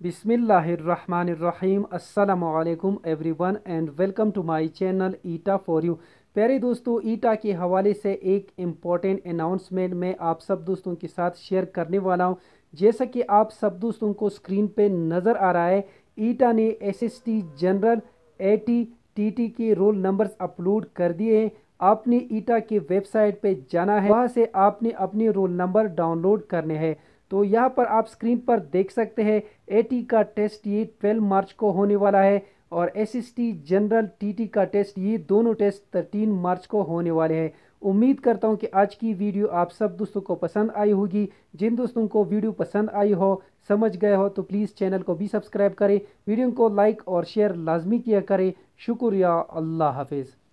बिसमीम अल्लाम everyone and welcome to my channel ETEA for you. प्यारे दोस्तों, ईटा के हवाले से एक इंपॉर्टेंट अनाउंसमेंट मैं आप सब दोस्तों के साथ शेयर करने वाला हूँ। जैसा कि आप सब दोस्तों को स्क्रीन पे नज़र आ रहा है, ईटा ने एसएसटी जनरल एटी टीटी के रोल नंबर्स अपलोड कर दिए हैं। आपने ईटा के वेबसाइट पे जाना है, वहाँ से आपने अपने रोल नंबर डाउनलोड करने हैं। तो यहाँ पर आप स्क्रीन पर देख सकते हैं एटी का टेस्ट ये 12 मार्च को होने वाला है और एसएसटी जनरल टीटी का टेस्ट ये दोनों टेस्ट 13 मार्च को होने वाले हैं। उम्मीद करता हूँ कि आज की वीडियो आप सब दोस्तों को पसंद आई होगी। जिन दोस्तों को वीडियो पसंद आई हो, समझ गए हो तो प्लीज़ चैनल को भी सब्सक्राइब करें। वीडियो को लाइक और शेयर लाजमी किया करें। शुक्रिया, अल्लाह हाफिज़।